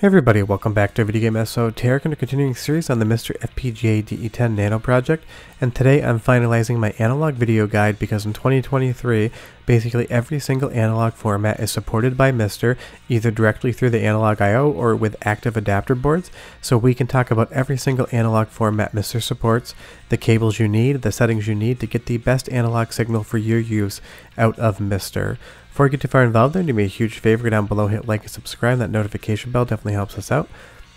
Hey everybody, welcome back to Video Game Esoteric and a continuing series on the MiSTer FPGA DE10 Nano project, and today I'm finalizing my analog video guide because in 2023, basically every single analog format is supported by MiSTer either directly through the analog I.O. or with active adapter boards, so we can talk about every single analog format MiSTer supports, the cables you need, the settings you need to get the best analog signal for your use out of MiSTer. Before you get too far involved there, do me a huge favor, down below, hit like and subscribe. That notification bell definitely helps us out.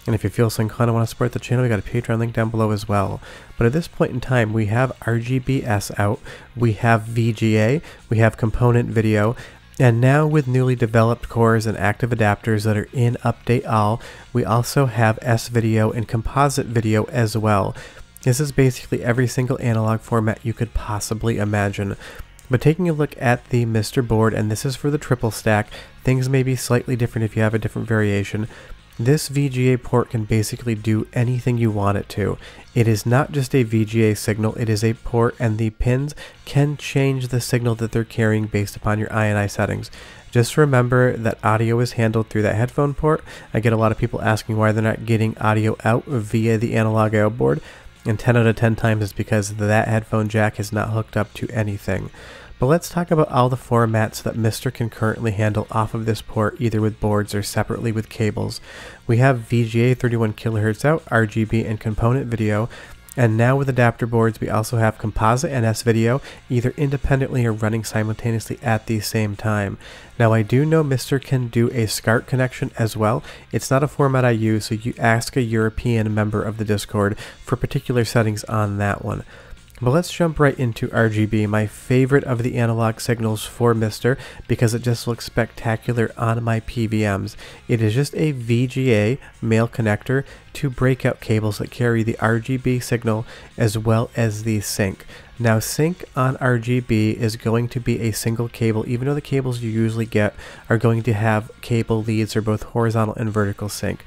And if you feel so inclined and want to support the channel, we got a Patreon link down below as well. But at this point in time, we have RGBS out, we have VGA, we have component video, and now with newly developed cores and active adapters that are in Update All, we also have S-Video and Composite Video as well. This is basically every single analog format you could possibly imagine. But taking a look at the MiSTer board, and this is for the triple stack, things may be slightly different if you have a different variation. This VGA port can basically do anything you want it to. It is not just a VGA signal, it is a port and the pins can change the signal that they're carrying based upon your INI settings. Just remember that audio is handled through that headphone port. I get a lot of people asking why they're not getting audio out via the analog I.O. board, and 10 out of 10 times is because that headphone jack is not hooked up to anything. But let's talk about all the formats that MiSTer can currently handle off of this port either with boards or separately with cables. We have VGA 31 kHz out, RGB and component video, and now with adapter boards we also have composite and S-video either independently or running simultaneously at the same time. Now I do know MiSTer can do a SCART connection as well. It's not a format I use so you ask a European member of the Discord for particular settings on that one. But let's jump right into RGB, my favorite of the analog signals for MiSTer because it just looks spectacular on my PVMs. It is just a VGA male connector to breakout cables that carry the RGB signal as well as the sync. Now sync on RGB is going to be a single cable even though the cables you usually get are going to have cable leads or both horizontal and vertical sync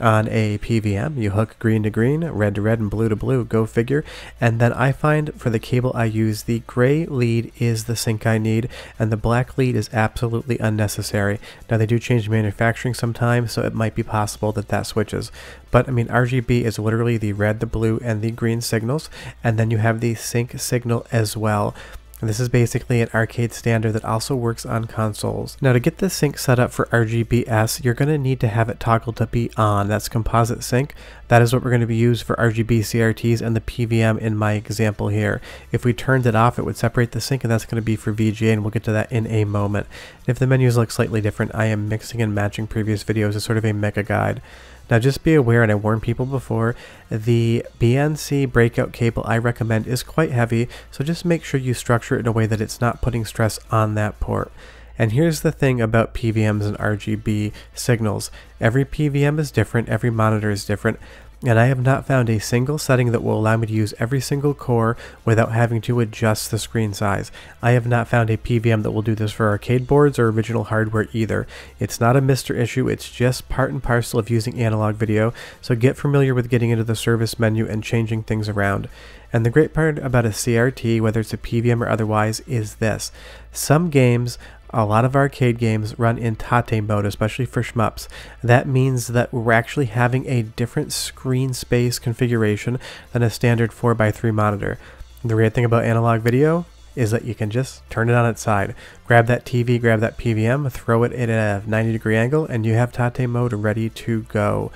on a PVM. You hook green to green, red to red, and blue to blue, go figure. And then I find for the cable I use, the gray lead is the sync I need, and the black lead is absolutely unnecessary. Now they do change manufacturing sometimes, so it might be possible that that switches. But I mean, RGB is literally the red, the blue, and the green signals, and then you have the sync signal as well. And this is basically an arcade standard that also works on consoles. Now to get this sync set up for RGBS, you're going to need to have it toggled to be on. That's composite sync. That is what we're going to be used for RGB CRTs and the PVM in my example here. If we turned it off, it would separate the sync and that's going to be for VGA and we'll get to that in a moment. if the menus look slightly different, I am mixing and matching previous videos as sort of a mega guide. Now just be aware, and I warned people before, the BNC breakout cable I recommend is quite heavy, so just make sure you structure it in a way that it's not putting stress on that port. And here's the thing about PVMs and RGB signals. Every PVM is different, every monitor is different and I have not found a single setting that will allow me to use every single core without having to adjust the screen size. I have not found a PVM that will do this for arcade boards or original hardware either. It's not a MiSTer issue, it's just part and parcel of using analog video, so get familiar with getting into the service menu and changing things around. And the great part about a CRT, whether it's a PVM or otherwise, is this. Some games a lot of arcade games run in Tate mode, especially for shmups. That means that we're actually having a different screen space configuration than a standard 4x3 monitor. The great thing about analog video is that you can just turn it on its side. Grab that TV, grab that PVM, throw it at a 90 degree angle, and you have Tate mode ready to go.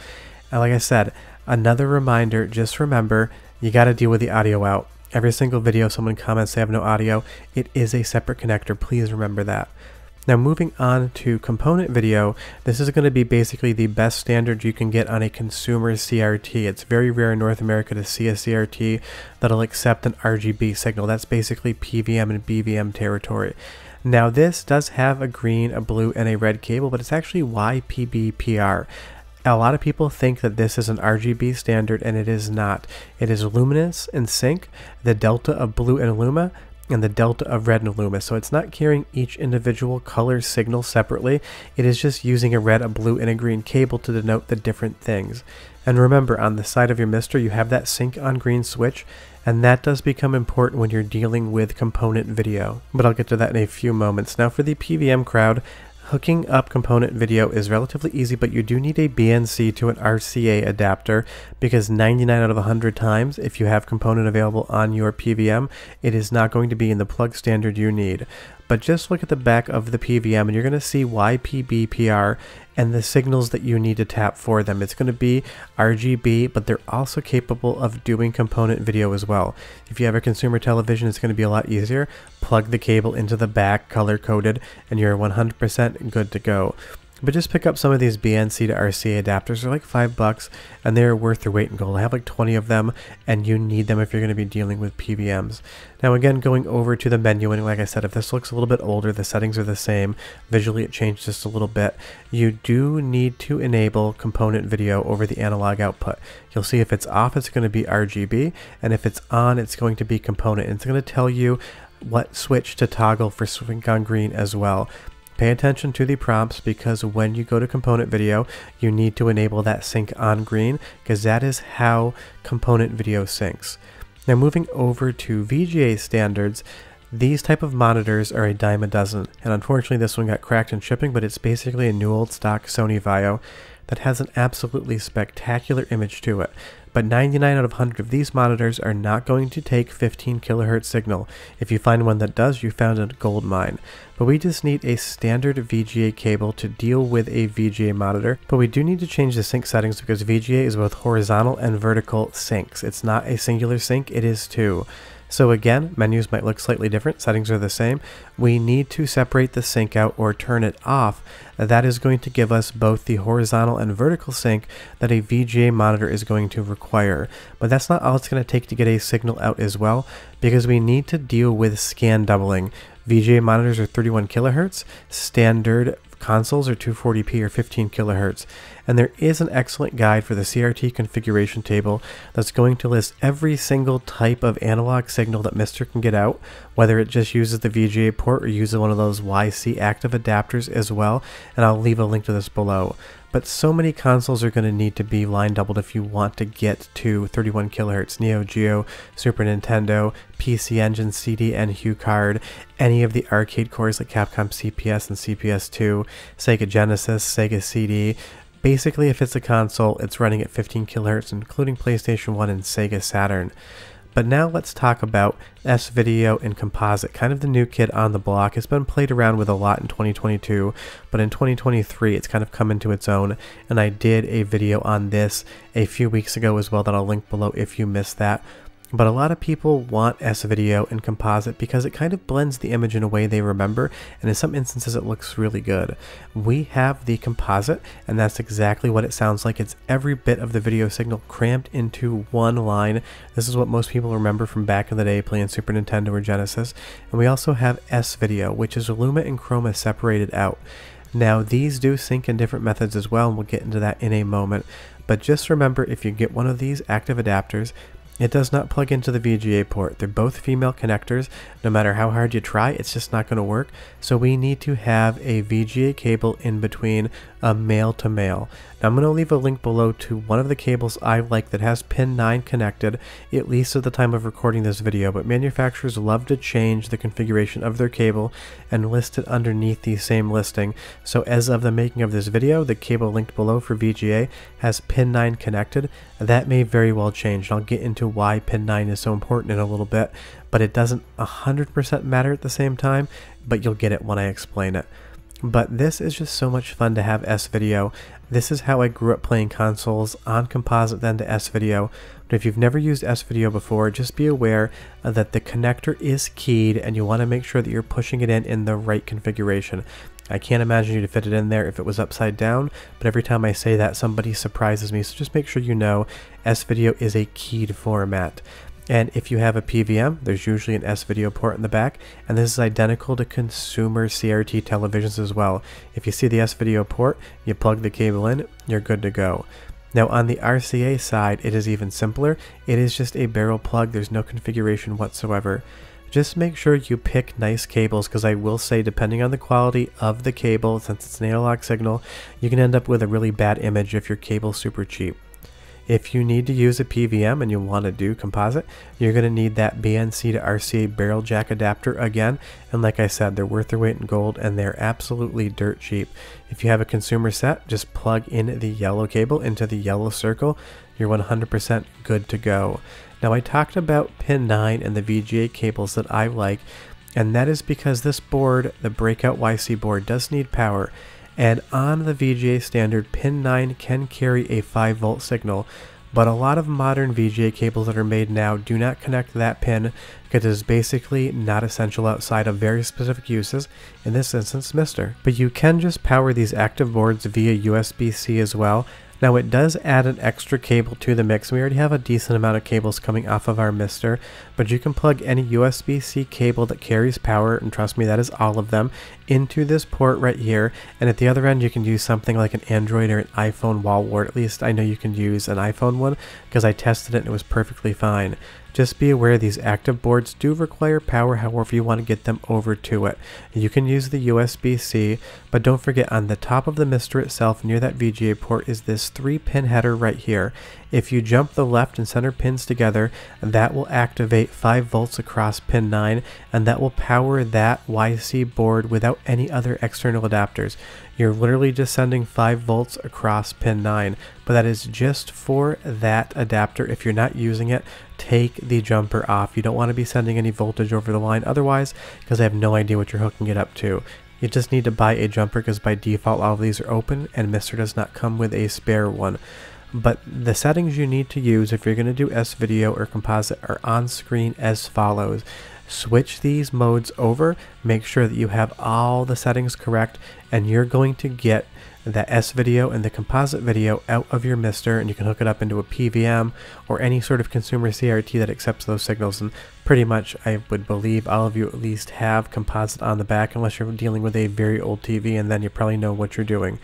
And like I said, another reminder, just remember, you got to deal with the audio out. Every single video someone comments they have no audio, it is a separate connector. Please remember that. Now moving on to component video, this is going to be basically the best standard you can get on a consumer CRT. It's very rare in North America to see a CRT that'll accept an RGB signal. That's basically PVM and BVM territory. Now this does have a green, a blue, and a red cable, but it's actually YPBPR. A lot of people think that this is an RGB standard and it is not. It is luminance and sync, the delta of blue and luma, and the delta of red and luma. So it's not carrying each individual color signal separately. It is just using a red, a blue, and a green cable to denote the different things. And remember, on the side of your MiSTer, you have that sync on green switch, and that does become important when you're dealing with component video. But I'll get to that in a few moments. Now for the PVM crowd, Hooking up component video is relatively easy, but you do need a BNC to an RCA adapter because 99 out of 100 times, if you have component available on your PVM, it is not going to be in the plug standard you need. But just look at the back of the PVM and you're going to see YPBPR and the signals that you need to tap for them. It's going to be RGB, but they're also capable of doing component video as well. If you have a consumer television, it's going to be a lot easier. Plug the cable into the back, color coded, and you're 100% good to go. But just pick up some of these BNC to RCA adapters. They're like five bucks and they're worth their weight in gold. I have like 20 of them and you need them if you're going to be dealing with PVMs. Now again, going over to the menu, and like I said, if this looks a little bit older, the settings are the same. Visually it changed just a little bit. You do need to enable component video over the analog output. You'll see if it's off, it's going to be RGB, and if it's on, it's going to be component. And it's going to tell you what switch to toggle for sync on green as well. Pay attention to the prompts because when you go to component video, you need to enable that sync on green because that is how component video syncs. Now moving over to VGA standards, these type of monitors are a dime a dozen, and unfortunately this one got cracked in shipping, but it's basically a new old stock Sony Vaio that has an absolutely spectacular image to it but 99 out of 100 of these monitors are not going to take 15 kilohertz signal. If you find one that does, you found a gold mine. But we just need a standard VGA cable to deal with a VGA monitor, but we do need to change the sync settings because VGA is both horizontal and vertical syncs. It's not a singular sync, it is two. So again, menus might look slightly different, settings are the same. We need to separate the sync out or turn it off. That is going to give us both the horizontal and vertical sync that a VGA monitor is going to require. But that's not all it's going to take to get a signal out as well, because we need to deal with scan doubling. VGA monitors are 31 kilohertz, standard consoles are 240p or 15 kilohertz, and there is an excellent guide for the CRT configuration table that's going to list every single type of analog signal that MiSTer can get out, whether it just uses the VGA port or uses one of those YC active adapters as well, and I'll leave a link to this below but so many consoles are going to need to be line doubled if you want to get to 31 kilohertz Neo Geo, Super Nintendo, PC Engine, CD, and HuCard, any of the arcade cores like Capcom CPS and CPS2, Sega Genesis, Sega CD. Basically, if it's a console, it's running at 15 kilohertz, including PlayStation 1 and Sega Saturn. But now let's talk about S-Video and Composite, kind of the new kid on the block. It's been played around with a lot in 2022, but in 2023 it's kind of come into its own, and I did a video on this a few weeks ago as well that I'll link below if you missed that. But a lot of people want S-Video and Composite because it kind of blends the image in a way they remember, and in some instances it looks really good. We have the Composite, and that's exactly what it sounds like. It's every bit of the video signal crammed into one line. This is what most people remember from back in the day playing Super Nintendo or Genesis. And we also have S-Video, which is Luma and Chroma separated out. Now these do sync in different methods as well, and we'll get into that in a moment. But just remember, if you get one of these active adapters, it does not plug into the VGA port. They're both female connectors. No matter how hard you try, it's just not going to work. So we need to have a VGA cable in between a male to male. Now I'm going to leave a link below to one of the cables I like that has pin 9 connected, at least at the time of recording this video, but manufacturers love to change the configuration of their cable and list it underneath the same listing. So as of the making of this video, the cable linked below for VGA has pin 9 connected. That may very well change. and I'll get into why pin 9 is so important in a little bit, but it doesn't 100% matter at the same time, but you'll get it when I explain it. But this is just so much fun to have S-Video. This is how I grew up playing consoles on composite then to S-Video. But if you've never used S-Video before, just be aware that the connector is keyed and you want to make sure that you're pushing it in in the right configuration. I can't imagine you to fit it in there if it was upside down, but every time I say that, somebody surprises me, so just make sure you know S-Video is a keyed format. And if you have a PVM, there's usually an S-Video port in the back, and this is identical to consumer CRT televisions as well. If you see the S-Video port, you plug the cable in, you're good to go. Now on the RCA side, it is even simpler. It is just a barrel plug, there's no configuration whatsoever. Just make sure you pick nice cables because I will say depending on the quality of the cable, since it's an analog signal, you can end up with a really bad image if your cable's super cheap. If you need to use a PVM and you want to do composite, you're going to need that BNC to RCA barrel jack adapter again. And like I said, they're worth their weight in gold and they're absolutely dirt cheap. If you have a consumer set, just plug in the yellow cable into the yellow circle. You're 100% good to go. Now I talked about pin 9 and the VGA cables that I like, and that is because this board, the Breakout YC board, does need power and on the VGA standard, pin 9 can carry a 5 volt signal, but a lot of modern VGA cables that are made now do not connect that pin because it is basically not essential outside of very specific uses, in this instance MiSTer. But you can just power these active boards via USB-C as well, now it does add an extra cable to the mix. We already have a decent amount of cables coming off of our MiSTer, but you can plug any USB-C cable that carries power, and trust me, that is all of them, into this port right here. And at the other end, you can use something like an Android or an iPhone wall wart. At least I know you can use an iPhone one because I tested it and it was perfectly fine. Just be aware these active boards do require power however you want to get them over to it. You can use the USB-C, but don't forget on the top of the MiSTer itself near that VGA port is this 3 pin header right here. If you jump the left and center pins together, that will activate 5 volts across pin 9 and that will power that YC board without any other external adapters. You're literally just sending 5 volts across pin 9, but that is just for that adapter. If you're not using it, take the jumper off. You don't want to be sending any voltage over the line otherwise, because I have no idea what you're hooking it up to. You just need to buy a jumper because by default all of these are open and MiSTer does not come with a spare one. But the settings you need to use if you're going to do S-Video or Composite are on screen as follows. Switch these modes over, make sure that you have all the settings correct, and you're going to get the S video and the composite video out of your MiSTer and you can hook it up into a PVM or any sort of consumer CRT that accepts those signals and pretty much I would believe all of you at least have composite on the back unless you're dealing with a very old TV and then you probably know what you're doing.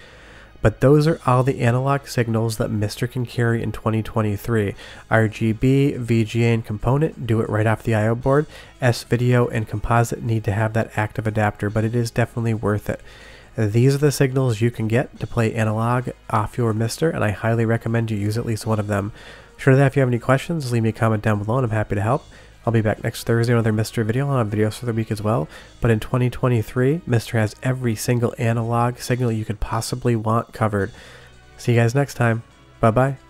But those are all the analog signals that MiSTer can carry in 2023. RGB, VGA, and component do it right off the I.O. board. S-Video and composite need to have that active adapter, but it is definitely worth it. These are the signals you can get to play analog off your MiSTer, and I highly recommend you use at least one of them. Sure that if you have any questions, leave me a comment down below and I'm happy to help. I'll be back next Thursday with another MiSTer video. I'll have videos for the week as well. But in 2023, MiSTer has every single analog signal you could possibly want covered. See you guys next time. Bye bye.